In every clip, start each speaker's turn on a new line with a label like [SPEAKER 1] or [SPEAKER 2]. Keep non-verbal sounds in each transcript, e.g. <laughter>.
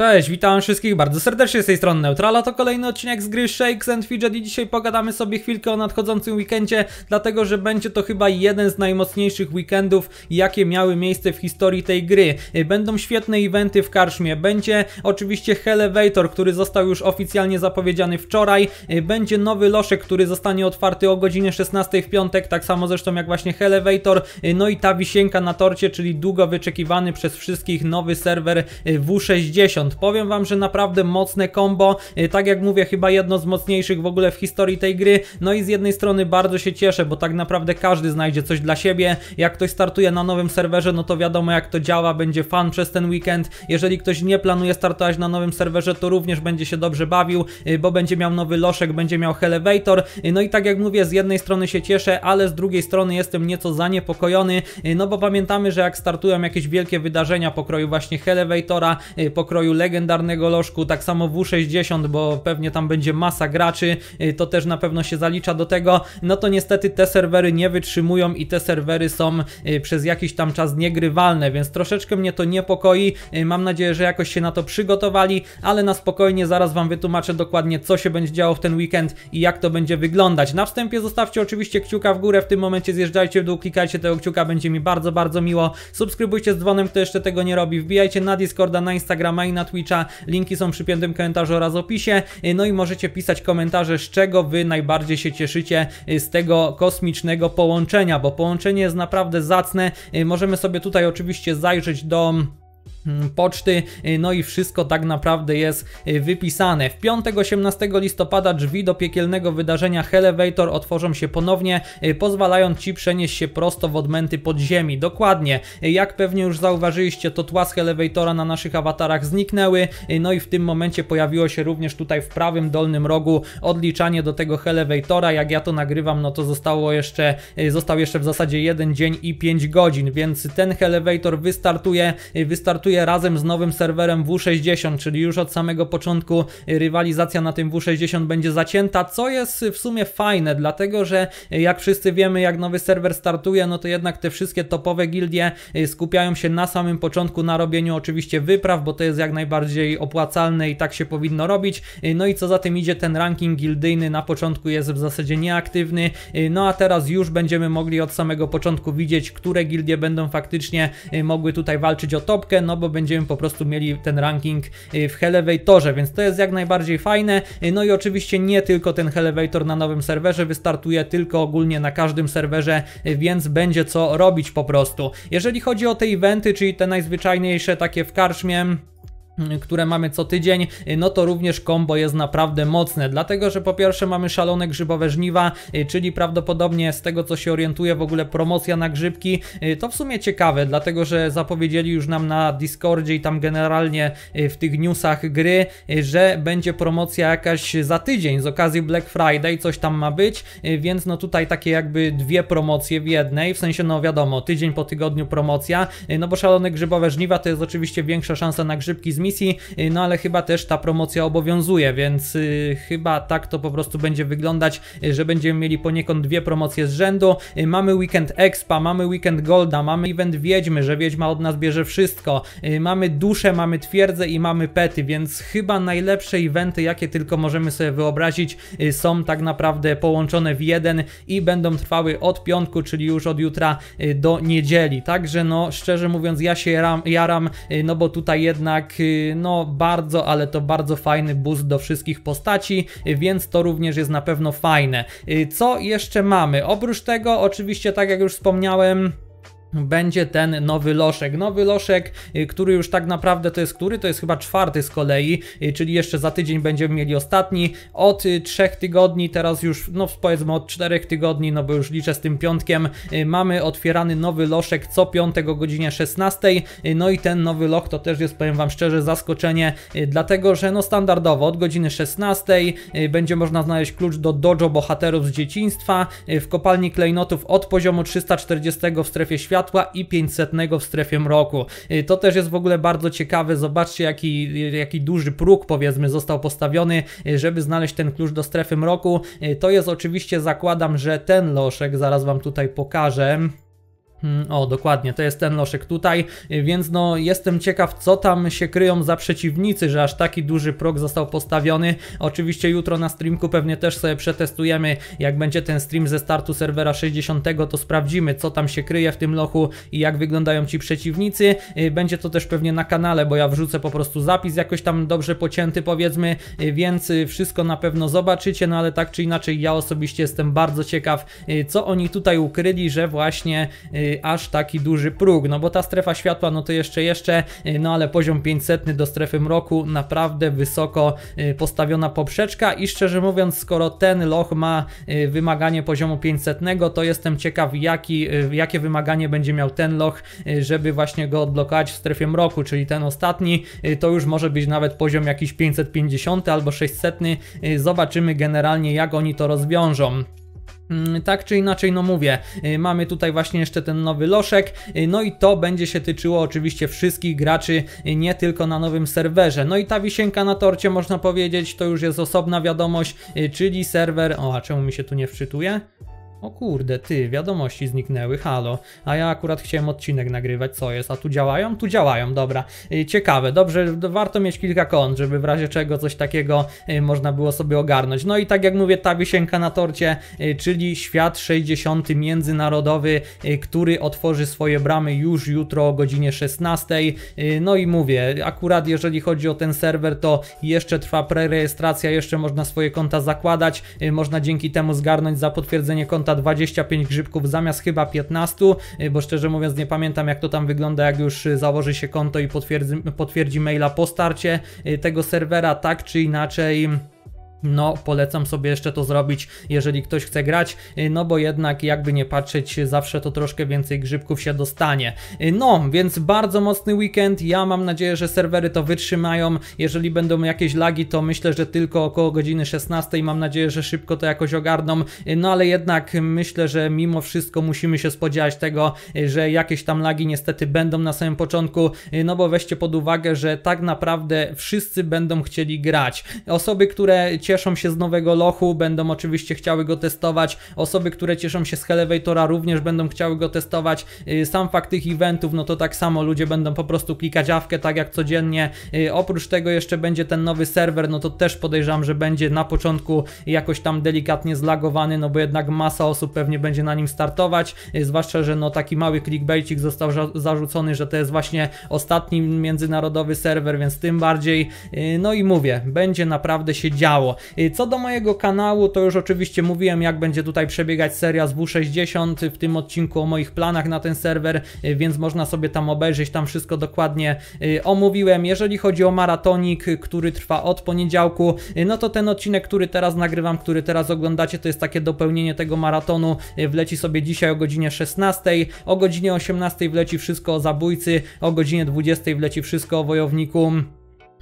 [SPEAKER 1] Cześć, witam wszystkich bardzo serdecznie z tej strony Neutrala, to kolejny odcinek z gry Shakes and Fidget i dzisiaj pogadamy sobie chwilkę o nadchodzącym weekendzie, dlatego że będzie to chyba jeden z najmocniejszych weekendów, jakie miały miejsce w historii tej gry. Będą świetne eventy w Karszmie, będzie oczywiście Elevator, który został już oficjalnie zapowiedziany wczoraj, będzie nowy loszek, który zostanie otwarty o godzinie 16 w piątek, tak samo zresztą jak właśnie Elevator, no i ta wisienka na torcie, czyli długo wyczekiwany przez wszystkich nowy serwer W60. Powiem wam, że naprawdę mocne combo, y, tak jak mówię, chyba jedno z mocniejszych w ogóle w historii tej gry. No i z jednej strony bardzo się cieszę, bo tak naprawdę każdy znajdzie coś dla siebie. Jak ktoś startuje na nowym serwerze, no to wiadomo jak to działa, będzie fan przez ten weekend. Jeżeli ktoś nie planuje startować na nowym serwerze, to również będzie się dobrze bawił, y, bo będzie miał nowy loszek, będzie miał elevator. Y, no i tak jak mówię, z jednej strony się cieszę, ale z drugiej strony jestem nieco zaniepokojony, no bo pamiętamy, że jak startują jakieś wielkie wydarzenia pokroju właśnie elevatora, pokroju legendarnego lożku, tak samo W60, bo pewnie tam będzie masa graczy, y, to też na pewno się zalicza do tego, no to niestety te serwery nie wytrzymują i te serwery są y, przez jakiś tam czas niegrywalne, więc troszeczkę mnie to niepokoi, y, mam nadzieję, że jakoś się na to przygotowali, ale na spokojnie zaraz Wam wytłumaczę dokładnie co się będzie działo w ten weekend i jak to będzie wyglądać. Na wstępie zostawcie oczywiście kciuka w górę, w tym momencie zjeżdżajcie w dół, klikajcie tego kciuka, będzie mi bardzo, bardzo miło. Subskrybujcie z dzwonem, kto jeszcze tego nie robi, wbijajcie na Discorda, na Instagrama i na Twitcha, linki są przy piętym komentarzu oraz opisie, no i możecie pisać komentarze, z czego Wy najbardziej się cieszycie z tego kosmicznego połączenia, bo połączenie jest naprawdę zacne, możemy sobie tutaj oczywiście zajrzeć do poczty, y, no i wszystko tak naprawdę jest y, wypisane. W piątek 18 listopada drzwi do piekielnego wydarzenia Elevator otworzą się ponownie, y, pozwalając Ci przenieść się prosto w odmęty podziemi. Dokładnie, jak pewnie już zauważyliście, to tła z Elevatora na naszych awatarach zniknęły, no i w tym momencie pojawiło się również tutaj w prawym dolnym rogu odliczanie do tego Elevatora. Jak ja to nagrywam, no to zostało jeszcze, został jeszcze w zasadzie jeden dzień i 5 godzin, więc ten Elevator wystartuje, wystartuje startuje razem z nowym serwerem W60, czyli już od samego początku rywalizacja na tym W60 będzie zacięta, co jest w sumie fajne, dlatego że jak wszyscy wiemy, jak nowy serwer startuje, no to jednak te wszystkie topowe gildie skupiają się na samym początku na robieniu oczywiście wypraw, bo to jest jak najbardziej opłacalne i tak się powinno robić. No i co za tym idzie, ten ranking gildyjny na początku jest w zasadzie nieaktywny, no a teraz już będziemy mogli od samego początku widzieć, które gildie będą faktycznie mogły tutaj walczyć o topkę, no bo będziemy po prostu mieli ten ranking y, w Elevatorze, więc to jest jak najbardziej fajne. Y, no i oczywiście nie tylko ten Elevator na nowym serwerze wystartuje, tylko ogólnie na każdym serwerze, y, więc będzie co robić po prostu. Jeżeli chodzi o te eventy, czyli te najzwyczajniejsze takie w karczmie, które mamy co tydzień, no to również kombo jest naprawdę mocne, dlatego że po pierwsze mamy szalone grzybowe żniwa, czyli prawdopodobnie z tego co się orientuję w ogóle promocja na grzybki, to w sumie ciekawe, dlatego że zapowiedzieli już nam na Discordzie i tam generalnie w tych newsach gry, że będzie promocja jakaś za tydzień z okazji Black Friday, coś tam ma być, więc no tutaj takie jakby dwie promocje w jednej, w sensie no wiadomo, tydzień po tygodniu promocja, no bo szalone grzybowe żniwa to jest oczywiście większa szansa na grzybki z misji, y, no ale chyba też ta promocja obowiązuje, więc y, chyba tak to po prostu będzie wyglądać, y, że będziemy mieli poniekąd dwie promocje z rzędu. Mamy weekend Expa, mamy weekend Golda, mamy event Wiedźmy, że Wiedźma od nas bierze wszystko. Mamy dusze, mamy twierdzę i mamy pety, więc chyba najlepsze eventy, jakie tylko możemy sobie wyobrazić, są tak naprawdę połączone w jeden i będą trwały od piątku, czyli już od jutra do niedzieli. Także no, szczerze mówiąc, ja się jaram, jaram no bo tutaj jednak no bardzo, ale to bardzo fajny boost do wszystkich postaci, więc to również jest na pewno fajne. Co jeszcze mamy? Oprócz tego, oczywiście, tak jak już wspomniałem, będzie ten nowy loszek. Nowy loszek, y, który już tak naprawdę to jest który? To jest chyba czwarty z kolei, y, czyli jeszcze za tydzień będziemy mieli ostatni. Od y, trzech tygodni, teraz już, no powiedzmy od czterech tygodni, no bo już liczę z tym piątkiem, mamy otwierany nowy loszek co piątek o godzinie 16. No i ten nowy loch to też jest, powiem Wam szczerze, zaskoczenie, dlatego że no standardowo od godziny 16 będzie można znaleźć klucz do dojo bohaterów z dzieciństwa w kopalni klejnotów od poziomu 340 w strefie świata światła i 500 w strefie mroku. Y, to też jest w ogóle bardzo ciekawe, zobaczcie jaki, jaki duży próg powiedzmy został postawiony, y, żeby znaleźć ten klucz do strefy mroku. Y, to jest oczywiście, zakładam, że ten loszek, zaraz Wam tutaj pokażę. Mm, o, dokładnie, to jest ten loszek tutaj, y, więc no jestem ciekaw, co tam się kryją za przeciwnicy, że aż taki duży prog został postawiony. Oczywiście jutro na streamku pewnie też sobie przetestujemy, jak będzie ten stream ze startu serwera 60, to sprawdzimy, co tam się kryje w tym lochu i jak wyglądają ci przeciwnicy. Y, będzie to też pewnie na kanale, bo ja wrzucę po prostu zapis jakoś tam dobrze pocięty powiedzmy, y, więc wszystko na pewno zobaczycie, no ale tak czy inaczej ja osobiście jestem bardzo ciekaw, co oni tutaj ukryli, że właśnie aż taki duży próg, no bo ta strefa światła, no to jeszcze, jeszcze, y, no ale poziom 500 do strefy mroku, naprawdę wysoko y, postawiona poprzeczka. I szczerze mówiąc, skoro ten loch ma y, wymaganie poziomu 500, to jestem ciekaw, jaki, jakie wymaganie będzie miał ten loch, żeby właśnie go odblokować w strefie mroku, czyli ten ostatni, to już może być nawet poziom jakiś 550 albo 600, zobaczymy generalnie jak oni to rozwiążą. Mm, tak czy inaczej, no mówię, y, mamy tutaj właśnie jeszcze ten nowy loszek, y, no i to będzie się tyczyło oczywiście wszystkich graczy, y, nie tylko na nowym serwerze. No i ta wisienka na torcie, można powiedzieć, to już jest osobna wiadomość, czyli serwer... O, a czemu mi się tu nie wczytuje? O kurde, ty, wiadomości zniknęły, halo. A ja akurat chciałem odcinek nagrywać, co jest? A tu działają? Tu działają, dobra. Y, ciekawe, dobrze, warto mieć kilka kont, żeby w razie czego coś takiego y, można było sobie ogarnąć. No i tak jak mówię, ta wisienka na torcie, y, czyli świat 60 międzynarodowy, który otworzy swoje bramy już jutro o godzinie 16. No i mówię, akurat jeżeli chodzi o ten serwer, to jeszcze trwa prerejestracja, jeszcze można swoje konta zakładać, można dzięki temu zgarnąć za potwierdzenie konta 25 grzybków zamiast chyba 15, y, bo szczerze mówiąc nie pamiętam jak to tam wygląda, jak już założy się konto i potwierdzi, potwierdzi maila po starcie y, tego serwera, tak czy inaczej. No, polecam sobie jeszcze to zrobić, jeżeli ktoś chce grać, y, no bo jednak jakby nie patrzeć, zawsze to troszkę więcej grzybków się dostanie. Y, no, więc bardzo mocny weekend, ja mam nadzieję, że serwery to wytrzymają, jeżeli będą jakieś lagi, to myślę, że tylko około godziny 16, mam nadzieję, że szybko to jakoś ogarną, y, no ale jednak myślę, że mimo wszystko musimy się spodziewać tego, że jakieś tam lagi niestety będą na samym początku, no bo weźcie pod uwagę, że tak naprawdę wszyscy będą chcieli grać. Osoby, które cieszą się z nowego lochu, będą oczywiście chciały go testować. Osoby, które cieszą się z Elevatora również będą chciały go testować. Y, sam fakt tych eventów, no to tak samo ludzie będą po prostu klikać awkę tak jak codziennie. Y, oprócz tego jeszcze będzie ten nowy serwer, no to też podejrzewam, że będzie na początku jakoś tam delikatnie zlagowany, no bo jednak masa osób pewnie będzie na nim startować, y, zwłaszcza, że no taki mały clickbaitik został zarzucony, że to jest właśnie ostatni międzynarodowy serwer, więc tym bardziej, no i mówię, będzie naprawdę się działo. Y, co do mojego kanału, to już oczywiście mówiłem, jak będzie tutaj przebiegać seria z W60 w tym odcinku o moich planach na ten serwer, y, więc można sobie tam obejrzeć, tam wszystko dokładnie y, omówiłem. Jeżeli chodzi o maratonik, który trwa od poniedziałku, no to ten odcinek, który teraz nagrywam, który teraz oglądacie, to jest takie dopełnienie tego maratonu. Wleci sobie dzisiaj o godzinie 16, o godzinie 18 wleci wszystko o zabójcy, o godzinie 20 wleci wszystko o wojowniku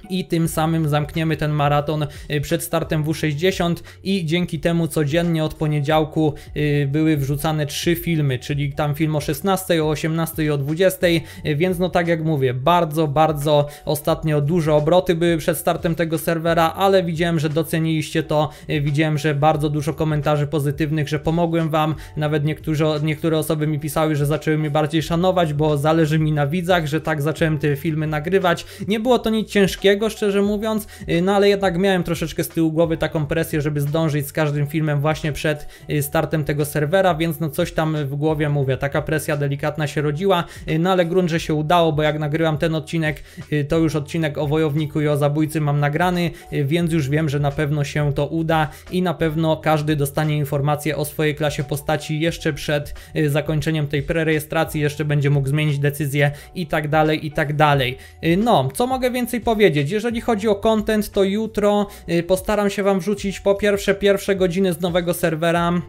[SPEAKER 1] i tym samym zamkniemy ten maraton y, przed startem W60 i dzięki temu codziennie od poniedziałku y, były wrzucane trzy filmy, czyli tam film o 16, o 18 i o 20, y, więc no tak jak mówię, bardzo, bardzo ostatnio duże obroty były przed startem tego serwera, ale widziałem, że doceniliście to, widziałem, że bardzo dużo komentarzy pozytywnych, że pomogłem Wam, nawet niektórzy, niektóre osoby mi pisały, że zaczęły mnie bardziej szanować, bo zależy mi na widzach, że tak zacząłem te filmy nagrywać, nie było to nic ciężkiego, wszystkiego, szczerze mówiąc, y, no ale jednak miałem troszeczkę z tyłu głowy taką presję, żeby zdążyć z każdym filmem właśnie przed y, startem tego serwera, więc no coś tam w głowie mówię, taka presja delikatna się rodziła, y, no ale grunt, że się udało, bo jak nagrywam ten odcinek, to już odcinek o wojowniku i o zabójcy mam nagrany, więc już wiem, że na pewno się to uda i na pewno każdy dostanie informację o swojej klasie postaci jeszcze przed zakończeniem tej prerejestracji, jeszcze będzie mógł zmienić decyzję i tak dalej, i tak dalej. No, co mogę więcej powiedzieć? Powiedzieć. Jeżeli chodzi o content, to jutro y, postaram się Wam wrzucić po pierwsze pierwsze godziny z nowego serwera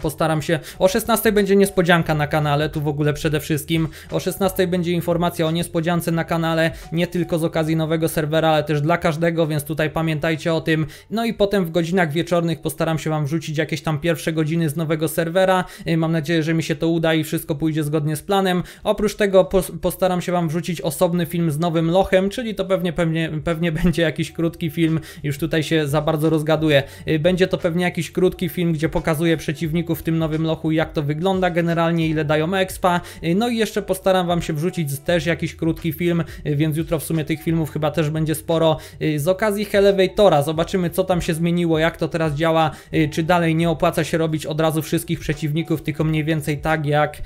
[SPEAKER 1] postaram się. O 16 będzie niespodzianka na kanale, tu w ogóle przede wszystkim. O 16 będzie informacja o niespodziance na kanale, nie tylko z okazji nowego serwera, ale też dla każdego, więc tutaj pamiętajcie o tym. No i potem w godzinach wieczornych postaram się Wam wrzucić jakieś tam pierwsze godziny z nowego serwera. Y, mam nadzieję, że mi się to uda i wszystko pójdzie zgodnie z planem. Oprócz tego postaram się Wam wrzucić osobny film z nowym lochem, czyli to pewnie, pewnie, pewnie <laughs> będzie jakiś krótki film. Już tutaj się za bardzo rozgaduję. Y, będzie to pewnie jakiś krótki film, gdzie pokazuję przeciw przeciwników w tym nowym lochu, jak to wygląda generalnie, ile dają expa. No i jeszcze postaram wam się wrzucić też jakiś krótki film, więc jutro w sumie tych filmów chyba też będzie sporo. Z okazji Elevatora zobaczymy co tam się zmieniło, jak to teraz działa, czy dalej nie opłaca się robić od razu wszystkich przeciwników, tylko mniej więcej tak jak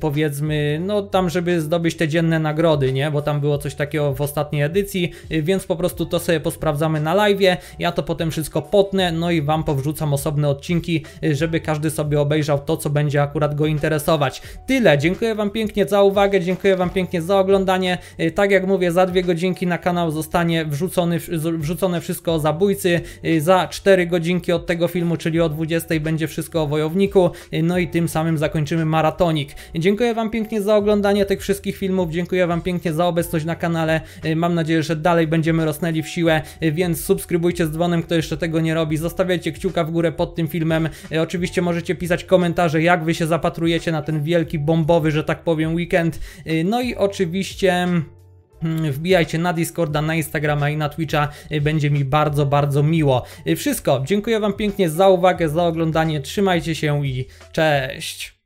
[SPEAKER 1] powiedzmy, no tam żeby zdobyć te dzienne nagrody, nie? Bo tam było coś takiego w ostatniej edycji, więc po prostu to sobie posprawdzamy na live. Ja to potem wszystko potnę, no i wam powrzucam osobne odcinki, żeby każdy sobie obejrzał to, co będzie akurat go interesować. Tyle, dziękuję wam pięknie za uwagę, dziękuję wam pięknie za oglądanie. Tak jak mówię, za dwie godzinki na kanał zostanie wrzucony, wrzucone wszystko o zabójcy, za 4 godzinki od tego filmu, czyli o 20 będzie wszystko o wojowniku, no i tym samym zakończymy maratonik. Dziękuję wam pięknie za oglądanie tych wszystkich filmów, dziękuję wam pięknie za obecność na kanale, mam nadzieję, że dalej będziemy rosnęli w siłę, więc subskrybujcie z dzwonem, kto jeszcze tego nie robi, zostawiajcie kciuka w górę pod tym filmem, oczywiście możecie pisać komentarze, jak wy się zapatrujecie na ten wielki bombowy, że tak powiem, weekend, no i oczywiście... Hmm, wbijajcie na Discorda, na Instagrama i na Twitcha, będzie mi bardzo, bardzo miło. Wszystko, dziękuję Wam pięknie za uwagę, za oglądanie, trzymajcie się i cześć!